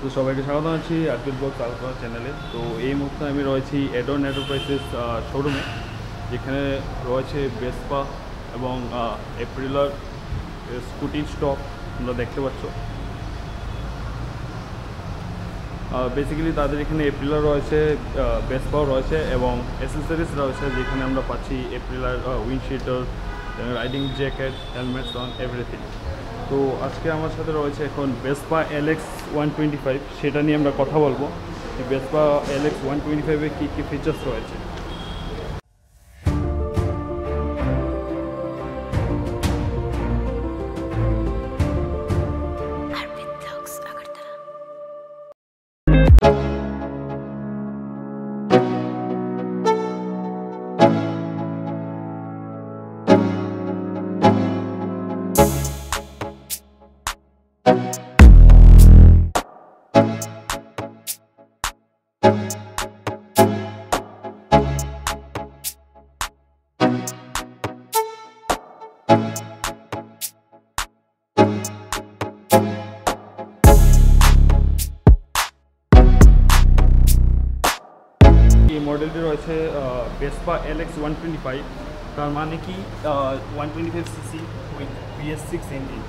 তো সবাইকে স্বাগত আছি আর্কিট বক্স আলোচনা চ্যানেলে তো এই মুহূর্তে আমি রয়েছি এডন এন্টারপ্রাইজেস শোরুমে যেখানে রয়েছে বেসপা এবং এপ্রিলার স্কুটি স্টক তোমরা দেখতে পাচ্ছ। বেসিক্যালি তাদের এখানে এপ্রিলার রয়েছে বেসপাও রয়েছে এবং অ্যাসেসরিজ রয়েছে যেখানে আমরা পাচ্ছি এপ্রিলার windcheater riding jacket helmets and everything তো আজকে আমার সাথে রয়েছে এখন Vespa LX one twenty five সেটা নিয়ে আমরা কথা বলব। বেসপা এলএক্স ওয়ান টোয়েন্টি ফাইভে কী কী ফিচার্স রয়েছে? এই মডেলটি রয়েছে Vespa LX one twenty five তার মানে কি one twenty five CC with BS six engine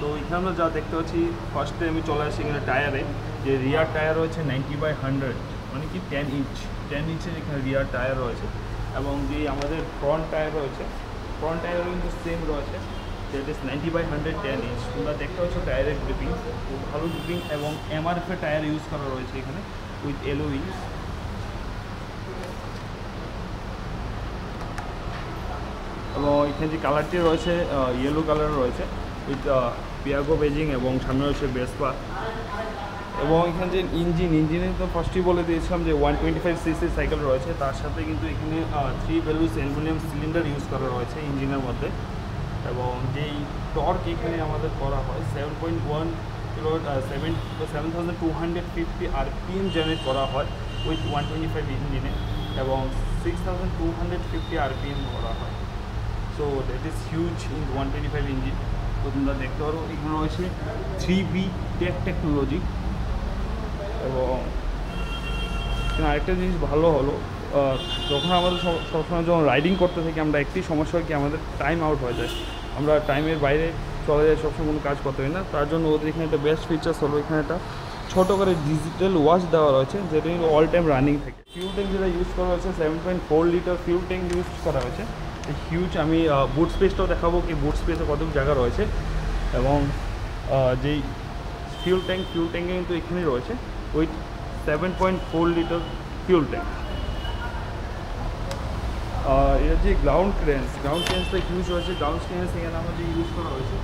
তো এখানে আমরা যা দেখতে পাচ্ছি ফার্স্টে আমি চলে আসি এখানে টায়ারে যে রিয়ার টায়ার রয়েছে নাইনটি বাই হান্ড্রেড মানে কি টেন ইঞ্চ টেন ইঞ্চের এখানে রিয়ার টায়ার রয়েছে। এবং যে আমাদের ফ্রন্ট টায়ার রয়েছে ফ্রন্ট টায়ারও কিন্তু সেম রয়েছে that is ninety by hundred ten inch তোমরা দেখতে পাচ্ছ টায়ারের গ্রিপিং ভালো গ্রিপিং এবং এমআরএফের টায়ার ইউজ করা রয়েছে এখানে উইথ এলো উইংস এবং এখানে যে কালারটি রয়েছে ইয়েলো কালার রয়েছে উইথ পিয়াগো বেজিং এবং সামনে রয়েছে বেসপা এবং এখানে যে ইঞ্জিন ইঞ্জিনে তো ফার্স্টই বলে দিয়েছিলাম যে one twenty five CC cycle রয়েছে, তার সাথে কিন্তু এখানে three valves aluminium cylinder use করা রয়েছে ইঞ্জিনের মধ্যে। এবং যেই টর্ক এখানে আমাদের করা হয় seven point one kilo seven seven thousand two hundred fifty RPM generate করা হয় উইথ ওয়ান টোয়েন্টি ফাইভ ইঞ্জিনে, এবং six thousand two hundred fifty RPM করা হয়। So that is huge in one twenty five engine তো তোমরা দেখতে পারো এগুলো রয়েছে থ্রি বি টেক টেকনোলজি এবং আরেকটা জিনিস ভালো হলো যখন আমাদের সব- সবসময় যখন রাইডিং করতে থাকি, আমরা একটি সমস্যা হয় কি, আমাদের টাইম আউট হয়ে যায়। আমরা টাইমের বাইরে চলে যাই, সবসময় কোনো কাজ করতে হয় না। তার জন্য ওদের এখানে একটা বেস্ট ফিচার্স হলো, এখানে একটা ছোটো করে ডিজিটাল ওয়াচ দেওয়া রয়েছে, যেটা অল টাইম রানিং থাকে। ফিউল ট্যাঙ্ক যেটা ইউজ করা হয়েছে seven point four litre fuel tank use করা হয়েছে। হিউজ আমি বুট স্পেসটাও দেখাবো কি বুট স্পেসে কতটুকু জায়গা রয়েছে। এবং যেই ফিউল ট্যাঙ্ক ফিউল ট্যাঙ্কে কিন্তু এখানেই রয়েছে। With seven point four litre fuel tank এর যে গ্রাউন্ড ক্রেন্স গ্রাউন্ড ক্রেন্সটা হিউজ রয়েছে। গ্রাউন্ড ক্রেন্স এখানে আমাদের ইউজ করা হয়েছে।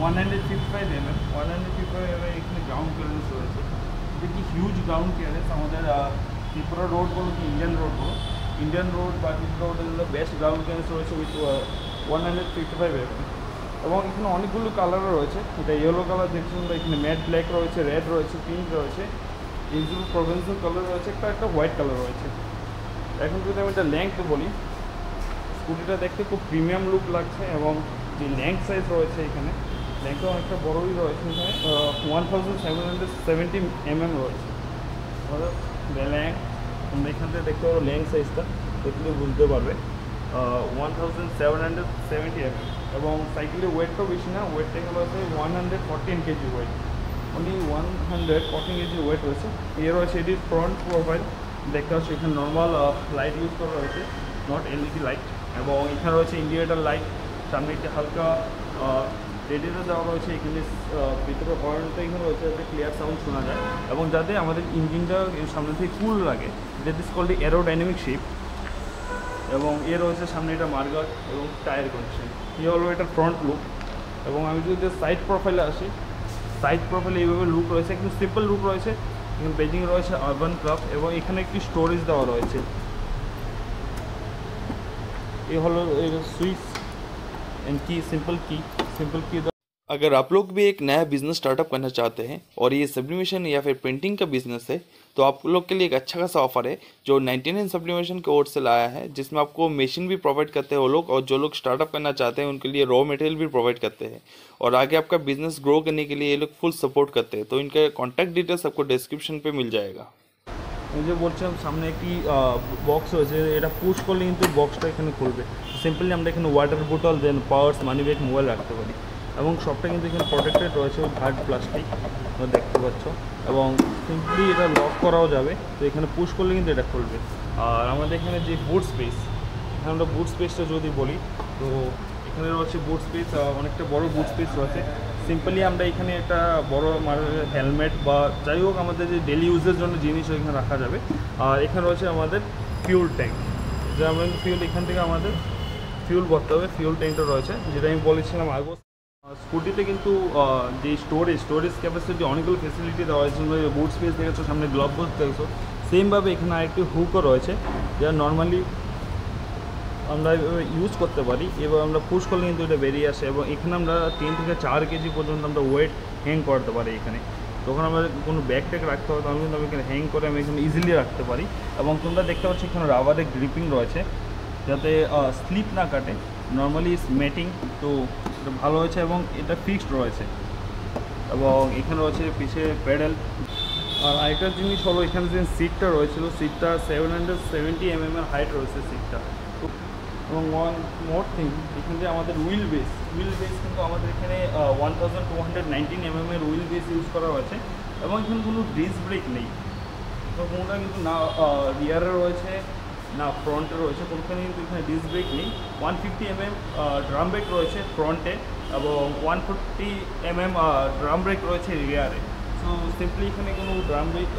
One hundred fifty five m m one hundred fifty five m এখানে গ্রাউন্ড ক্লিয়ারেন্স রয়েছে। এটা কি হিউজ গ্রাউন্ড ক্লিয়ারেন্স আমাদের ত্রিপুরা রোড বলো কি ইন্ডিয়ান রোড বলো ইন্ডিয়ান রোড বা ত্রিপুরা রোড এগুলো বেস্ট গ্রাউন্ড ক্লিয়ারেন্স রয়েছে with one hundred fifty five m এবং এখানে অনেকগুলো কালারও রয়েছে। এটা ইয়েলো কালার দেখছি তোমরা এখানে ম্যাট ব্ল্যাক রয়েছে রেড রয়েছে পিঙ্ক রয়েছে। এইগুলো প্রভিন্সিয়াল কালার রয়েছে, একটা একটা হোয়াইট কালার রয়েছে। এখন যদি আমি এটা লেংথ বলি স্কুটিটা দেখতে খুব প্রিমিয়াম লুক লাগছে এবং যে ল্যাংথ সাইজ রয়েছে এখানে ল্যাংথও অনেকটা বড়ই রয়েছে এখানে। One thousand seven hundred seventy mm রয়েছে। অর্থাৎ ল্যাং তোমরা এখান থেকে দেখতে পারো ল্যাং সাইজটা দেখলে বুঝতে পারবে। One thousand seven hundred seventy mm এবং সাইকেলের ওয়েটটাও বেশি না ওয়েটটা এগুলো আছে one hundred fourteen KG weight only one hundred fourteen KG weight রয়েছে। এর রয়েছে এটির ফ্রন্ট প্রোফাইল দেখতে এখানে নর্মাল লাইট ইউজ করা রয়েছে নট এলইডি লাইট এবং এখানে রয়েছে ইন্ডিকেটার লাইট সামনে একটি হালকা রেডিয়েটার দেওয়া রয়েছে, এখানে ভিতরে হর্নটা এখানে রয়েছে যাতে ক্লিয়ার সাউন্ড শোনা যায় এবং যাতে আমাদের ইঞ্জিনটা সামনে থেকে কুল লাগে। That is called aerodynamic shape এবং এ রয়েছে সামনে এটা মার্গার এবং টায়ার কন্ডিশন এই হলো এটা ফ্রন্ট লুক এবং আমি যদি সাইড প্রোফাইলে আসি সাইড প্রোফাইলে এইভাবে লুক রয়েছে একটু সিম্পল লুক রয়েছে। এখানে বেজিং রয়েছে আরবান ক্লাব এবং এখানে একটি স্টোরেজ দেওয়া রয়েছে। এ হলো switch and key simple key simple key अगर आप लोग भी एक नया बिज़नेस स्टार्टअप करना चाहते हैं और ये सब्लिमेशन या फिर पेंटिंग का बिज़नेस है तो आप लोग के लिए एक अच्छा खासा ऑफ़र है, जो नाइनटी नाइन सब्लिमेशन के ओर से लाया है, जिसमें आपको मशीन भी प्रोवाइड करते हैं वो लोग और जो लोग स्टार्टअप करना चाहते हैं, उनके लिए रॉ मटेरियल भी प्रोवाइड करते हैं। और आगे आपका बिज़नेस ग्रो करने के लिए ये लोग फुल सपोर्ट करते हैं तो इनका कॉन्टैक्ट डिटेल्स आपको डिस्क्रिप्शन पर मिल जाएगा। এই যে বলছিলাম, সামনে একটি বক্স রয়েছে, এটা পুশ করলে কিন্তু বক্সটা এখানে খুলবে। সিম্পলি আমরা এখানে water bottle then purse money bag mobile রাখতে পারি। এবং সবটা কিন্তু এখানে প্রোটেক্টেড রয়েছে হার্ড প্লাস্টিক দেখতে পাচ্ছ। এবং সিম্পলি এটা লক করাও যাবে, তো এখানে পুশ করলে কিন্তু এটা খুলবে। আর আমাদের এখানে যে বুট স্পেস এখানে আমরা বুট স্পেসটা যদি বলি, তো এখানে রয়েছে বুট স্পেস অনেকটা বড় বুট স্পেস রয়েছে। সিম্পলি আমরা এখানে একটা বড় হেলমেট বা যাই হোক আমাদের যে ডেলি ইউজের জন্য জিনিস এখানে রাখা যাবে। আর এখানে রয়েছে আমাদের ফিউল ট্যাঙ্ক যে আমরা ফিউল এখান থেকে আমাদের ফিউল ভরতে হবে ফিউল ট্যাঙ্কটা রয়েছে। যেটা আমি বলেছিলাম আগো স্কুটিতে কিন্তু যে স্টোরেজ স্টোরেজ ক্যাপাসিটি অনেকগুলো ফেসিলিটি দেওয়া হয়েছে। বুট স্পেস দেখেছ, সামনে গ্লাভ বক্স দেখেছ। সেমভাবে এখানে আরেকটি হুকও রয়েছে। যা নর্মালি আমরা ইউজ করতে পারি। এবার আমরা পুশ করলে কিন্তু এটা বেরিয়ে আসে এবং এখানে আমরা তিন থেকে চার কেজি পর্যন্ত আমরা ওয়েট হ্যাং করতে পারি এখানে। তখন আমরা কোনো ব্যাগ ট্যাগ রাখতে হবে তাহলে কিন্তু আমি এখানে হ্যাং করে আমি এখানে ইজিলি রাখতে পারি। এবং তোমরা দেখতে পাচ্ছ এখানে রাবারের গ্রিপিং রয়েছে, যাতে স্লিপ না কাটে। নর্মালি ম্যাটিং তো এটা ভালো হয়েছে এবং এটা ফিক্সড রয়েছে। এবং এখানে রয়েছে পিছে প্যাডেল আর আরেকটা জিনিস হলো এখানে যে সিটটা রয়েছিল সিটটা সেভেন হান্ড্রেড সেভেন্টি এম এর হাইট রয়েছে সিটটা এবং ওয়ান মোর থিং এখানে আমাদের উইল বেস উইল বেস কিন্তু আমাদের এখানে one thousand two hundred nineteen m এর হুইল বেস ইউজ করা হয়েছে এবং এখানে কোনো ডিস্ক ব্রেক নেই। তো কোনটা কিন্তু না রিয়ারে রয়েছে, না ফ্রন্টে রয়েছে, কোনখানে কিন্তু এখানে ডিস্ক ব্রেক নেই। One fifty m m drum brake রয়েছে ফ্রন্টে এবং one fifty m m drum brake রয়েছে রিয়ারে সো সিম্পলি এখানে কোনো drum brake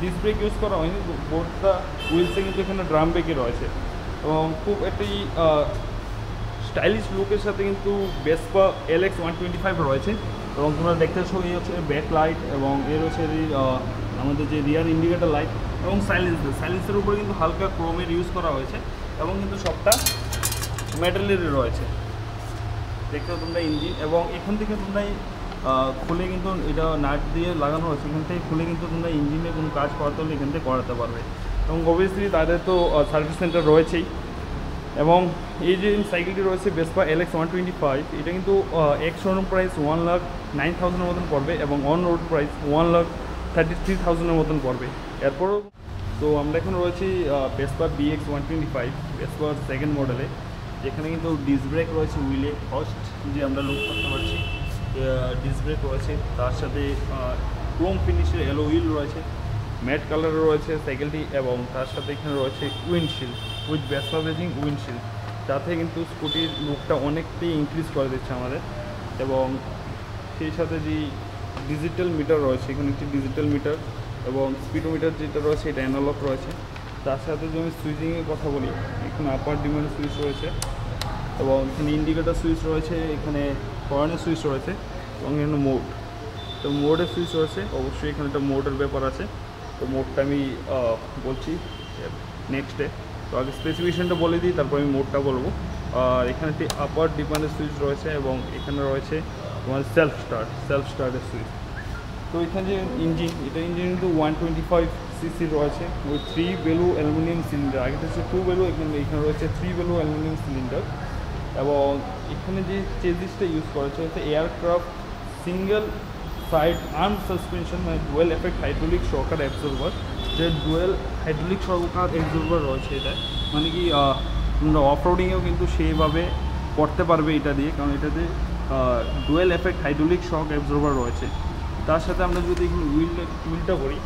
disc brake use করা হয়নি বোর্ডটা হুইলসে কিন্তু এখানে ড্রাম ব্রেকই রয়েছে। এবং খুব একটি স্টাইলিশ লুকের সাথে কিন্তু Vespa L X one twenty five রয়েছে। এবং তোমরা দেখতে পাচ্ছ এই হচ্ছে ব্যাক লাইট এবং এর হচ্ছে আমাদের যে রিয়ার ইন্ডিকেটার লাইট এবং সাইলেন্সার সাইলেন্সের উপরে কিন্তু হালকা ক্রোমের ইউজ করা হয়েছে এবং কিন্তু সবটা মেটালেরই রয়েছে। দেখতে তোমরা ইঞ্জিন এবং এখান থেকে তোমরা খুলে কিন্তু এটা নাট দিয়ে লাগানো হয়েছে। এখান থেকে খুলে কিন্তু তোমরা ইঞ্জিনে কোনো কাজ করাতে হলে এখান থেকে করাতে পারবে। এবং অবভিয়াসলি তাদের তো সার্ভিস সেন্টার রয়েছেই। এবং এই যে সাইকেলটি রয়েছে Vespa L X one twenty five এটা কিন্তু ex showroom price one lakh nine থাউজেন্ডের মতন পড়বে এবং on road price one lakh thirty three থাউজেন্ডের মতন পড়বে। এরপরও, তো আমরা এখন রয়েছি Vespa B X one twenty five বেসপার second মডেলে যেখানে কিন্তু ডিস ব্রেক রয়েছে উইলে ফার্স্ট যে আমরা লুক করতে পারছি। ডিস ব্রেক রয়েছে, তার সাথে ক্রোম ফিনিশের এলো উইল রয়েছে। ম্যাট কালার রয়েছে সাইকেলটি এবং তার সাথে এখানে রয়েছে windshield with Vespa badging windshield. যাতে কিন্তু স্কুটির লুকটা অনেকটাই ইনক্রিজ করে দিচ্ছে আমাদের। এবং সেই সাথে যে ডিজিটাল মিটার রয়েছে, এখানে একটি ডিজিটাল মিটার এবং স্পিডোমিটার যেটা রয়েছে, এটা অ্যানালগ রয়েছে। তার সাথে যদি আমি সুইচিংয়ের কথা বলি, এখানে আপার ডিমের সুইচ রয়েছে এবং এখানে ইন্ডিকেটার সুইচ রয়েছে, এখানে কর্নের সুইচ রয়েছে এবং এখানে মোড তো মোডের সুইচ রয়েছে, অবশ্যই এখানে একটা মোডের ব্যাপার আছে। তো মোডটা আমি বলছি নেক্সট ডে তো আগে স্পেসিফিকেশনটা বলে দিই, তারপর আমি মোডটা বলব। আর এখানে একটি আপার ডিপেন্ডের সুইচ রয়েছে এবং এখানে রয়েছে তোমার সেলফ স্টার্ট সেলফ স্টার্টের সুইচ তো এখানে যে ইঞ্জিন এটা ইঞ্জিন কিন্তু ওয়ান টোয়েন্টি ফাইভ সিসি রয়েছে ওই থ্রি বেলু অ্যালুমিনিয়াম সিলিন্ডার আগে হচ্ছে টু বেলু এখানে এখানে রয়েছে থ্রি বেলু অ্যালুমিনিয়াম সিলিন্ডার এবং এখানে যে চেজিসটা ইউজ করা হচ্ছে হচ্ছে aircraft single side arm suspension মানে dual effect hydraulic shocker absorber যে ডুয়েল হাইড্রোলিক শকার অ্যাবজর্ভার রয়েছে এটা মানে কি তোমরা অফ রোডিংয়েও কিন্তু সেইভাবে করতে পারবে এটা দিয়ে, কারণ এটাতে dual effect hydraulic shock absorber রয়েছে। তার সাথে আমরা যদি এখানে হুইল হুইলটা করি।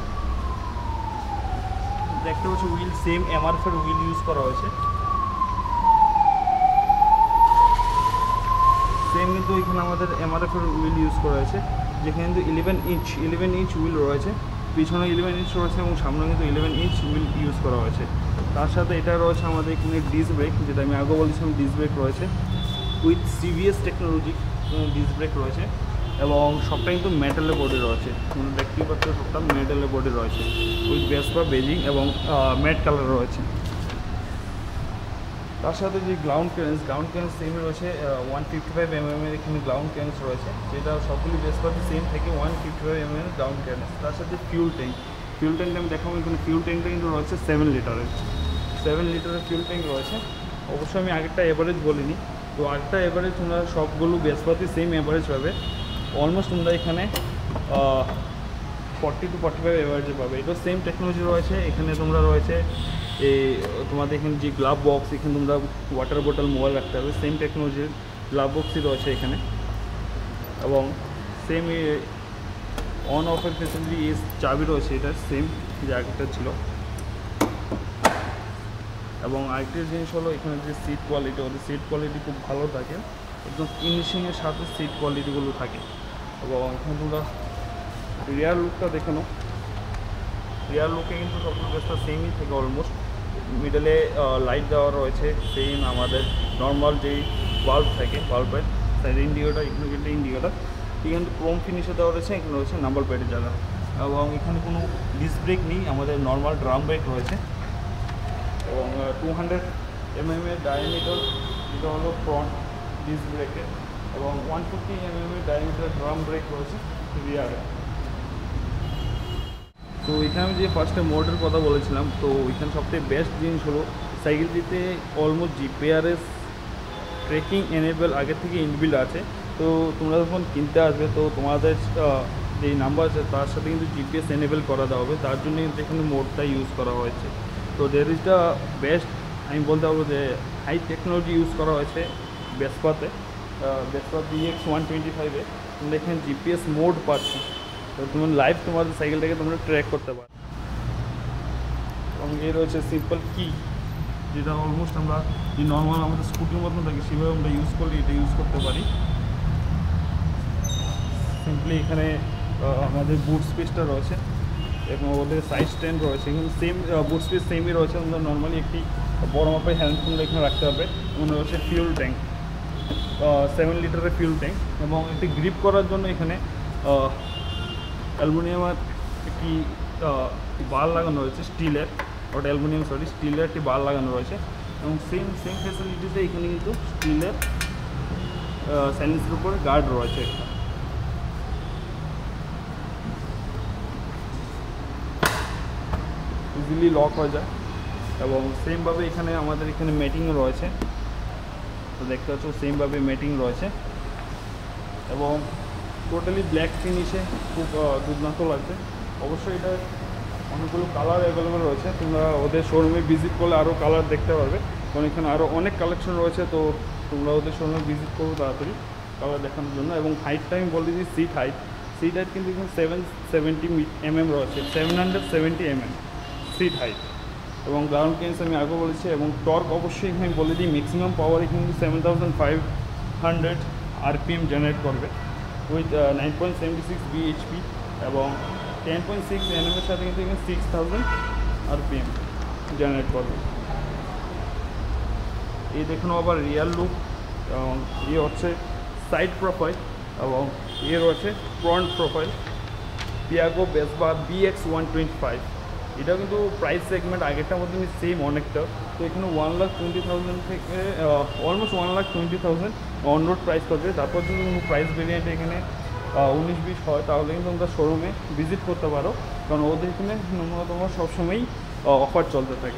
দেখতে পাচ্ছি হুইল সেম এমআরএফের হুইল ইউজ করা হয়েছে। সেম কিন্তু এখানে আমাদের এমআরএফের হুইল ইউজ করা হয়েছে। যেখানে কিন্তু eleven inch eleven inch wheel রয়েছে। পিছনে ইলেভেন ইঞ্চ রয়েছে এবং সামনে কিন্তু ইলেভেন ইঞ্চ হুইল ইউজ করা হয়েছে। তার সাথে এটা রয়েছে আমাদের এখানে ডিস ব্রেক যেটা আমি আগে বলেছিলাম ডিস ব্রেক রয়েছে। With CVS technology disc brake রয়েছে। এবং সবটা কিন্তু মেটালের বডি রয়েছে। তোমরা দেখতেই পাচ্ছ সবটা মেটালের বডি রয়েছে। উইথ বেস বা বেজিং এবং ম্যাট কালার রয়েছে। তার সাথে যে গ্রাউন্ড ক্লিয়ারেন্স গ্রাউন্ড ক্লিয়ারেন্স সেমই রয়েছে ওয়ান ফিফটি ফাইভ এমএম এর এখানে গ্রাউন্ড ক্লিয়ারেন্স রয়েছে, যেটা সবগুলি বেসপাতি সেম থেকে ওয়ান ফিফটি ফাইভ এমএম এর গ্রাউন্ড ক্লিয়ারেন্স তার সাথে ফিউল ট্যাঙ্ক ফিউল ট্যাঙ্কটা আমি দেখাবো, এখানে ফিউল ট্যাঙ্কটা কিন্তু রয়েছে সেভেন লিটারের সেভেন লিটারের ফিউল ট্যাঙ্ক রয়েছে। অবশ্যই আমি আগেরটা এভারেজ বলিনি। তো আগেরটা এভারেজ তোমরা সবগুলো বেসপাতি সেম এভারেজ পাবে। অলমোস্ট তোমরা এখানে ফর্টি টু ফর্টি ফাইভ এভারেজে পাবে। এটা সেম টেকনোলজি রয়েছে। এখানে তোমরা রয়েছে এই, তোমাদের এখানে যে গ্লাভ বক্স এখানে তোমরা ওয়াটার বোটল মোবাইল রাখতে হবে। সেম টেকনোলজির গ্লাভ বক্সই রয়েছে এখানে। এবং সেম অন অফের ফেসিলিটি এই চাবি রয়েছে এটা সেম যে আগেরটা ছিল। এবং আরেকটি জিনিস হলো এখানে যে সিট কোয়ালিটি ওদের সিট কোয়ালিটি খুব ভালো থাকে। একদম ফিনিশিংয়ের সাথে সিট কোয়ালিটিগুলো থাকে। এবং এখানে তোমরা রিয়ার লুকটা দেখে নাও। রিয়ার লুকে কিন্তু সবগুলো বেসটা সেমই থাকে অলমোস্ট মিডলে লাইট দেওয়া রয়েছে সেম আমাদের নর্মাল যেই বাল্ব থাকে বাল্বের সাইড ইন্ডিকেটার এখানে কিন্তু ইন্ডিকেটার এখানে ক্রোম ফিনিশে দেওয়া রয়েছে, এখানে রয়েছে নাম্বার প্লেটের জায়গা। এবং এখানে কোনো ডিস্ক ব্রেক নেই, আমাদের নর্মাল ড্রাম ব্রেক রয়েছে। এবং টু হান্ড্রেড এমএম এর ডায়ামিটার এটা হলো ফ্রন্ট ডিস্ক ব্রেকের এবং ওয়ান ফিফটি এমএম এর ডায়ামিটার ড্রাম ব্রেক রয়েছে রিয়ারে তো এখানে আমি যে ফার্স্টে মোডের কথা বলেছিলাম, তো এখানে সবথেকে বেস্ট জিনিস হলো সাইকেলটিতে অলমোস্ট জিপিআরএস ট্রেকিং এনেবল আগে থেকে ইনবিল্ড আছে। তো তোমরা যখন কিনতে আসবে, তো তোমাদের যে নাম্বার আছে, তার সাথে কিন্তু জিপিএস এনেবল করা দেওয়া হবে। তার জন্য কিন্তু এখানে মোডটা ইউজ করা হয়েছে। তো দের ইজ দ্য বেস্ট আমি বলতে পারব যে হাই টেকনোলজি ইউজ করা হয়েছে বেসপাতে বেসপা বিএক্স ওয়ান টোয়েন্টি ফাইভে তোমরা এখানে জিপিএস মোড পাচ্ছ। তোমার লাইভ তোমাদের সাইকেলটাকে তোমরা ট্র্যাক করতে পারো। এবং এ রয়েছে সিম্পল কি যেটা অলমোস্ট আমরা যে নর্মাল আমাদের স্কুটির মতন থাকে, সেভাবে আমরা ইউজ করলে এটা ইউজ করতে পারি। সিম্পলি এখানে আমাদের বুট স্পেসটা রয়েছে এবং ওদের সাইজ স্ট্যান্ড রয়েছে। এখানে সেম বুট স্পেস সেমই রয়েছে। আমরা নর্মালি একটি বড় মাপের হ্যান্ড তোমরা এখানে রাখতে হবে। এবং রয়েছে ফিউল ট্যাঙ্ক সেভেন লিটারের ফিউল ট্যাঙ্ক এবং একটি গ্রিপ করার জন্য এখানে অ্যালুমিনিয়ামের একটি বার লাগানো রয়েছে, স্টিলের। ওটা অ্যালুমিনিয়াম সরি স্টিলের একটি বার লাগানো রয়েছে। এবং সেম সেম ফেসিলিটিতে এখানে কিন্তু স্টিলের স্যান্ডেলসের উপরে গার্ড রয়েছে। ইজিলি লক হয়ে যায়। এবং সেমভাবে এখানে আমাদের এখানে মেটিংও রয়েছে। তো দেখতে পাচ্ছ সেমভাবে মেটিং রয়েছে। এবং টোটালি ব্ল্যাক ফিনিশে খুব দুর্দান্ত লাগছে। অবশ্যই এটা অনেকগুলো কালার অ্যাভেলেবেল রয়েছে। তোমরা ওদের শোরুমে ভিজিট করলে আরও কালার দেখতে পারবে। কারণ এখানে আরও অনেক কালেকশন রয়েছে, তো তোমরা ওদের শোরুমে ভিজিট করো তাড়াতাড়ি কালার দেখানোর জন্য। এবং হাইটটা আমি বলে দিই সিট হাইট সিট হাইট কিন্তু এখানে সেভেন সেভেন্টি এমএম রয়েছে। Seven hundred seventy mm seat height এবং গ্রাউন্ড ক্লিয়ারেন্স আমি আগে বলেছি, এবং টর্ক অবশ্যই আমি বলে দিই ম্যাক্সিমাম পাওয়ার এখানে seven thousand five hundred RPM generate করবে। With nine point seventy six BHP এবং টেন পয়েন্ট সিক্স এনএমের সাথে কিন্তু এখানে সিক্স থাউজেন্ড আরপিএম জেনারেট করবে। এই দেখুন আবার রিয়াল লুক এবং এ হচ্ছে সাইড প্রোফাইল এবং এ রয়েছে front profile Piaggio Vespa VX one twenty five এটাও কিন্তু প্রাইস সেগমেন্ট আগেরটার মধ্যে সেম অনেকটা। তো এখানে ওয়ান লাখ টোয়েন্টি থাউজেন্ড থেকে almost one lakh twenty thousand on road price করবে। তারপর যদি প্রাইস ভেরিয়েন্ট এখানে উনিশ বিশ হয়, তাহলে কিন্তু তোমরা শোরুমে ভিজিট করতে পারো। কারণ ওদের এখানে ন্যূনতম সবসময়ই অফার চলতে থাকে।